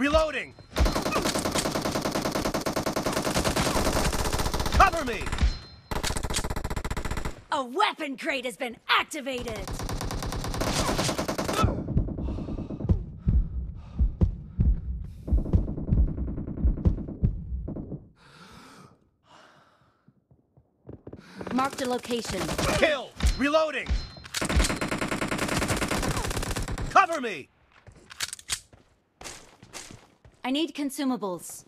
Reloading! Cover me! A weapon crate has been activated! Marked a location. Kill! Reloading! Cover me! I need consumables.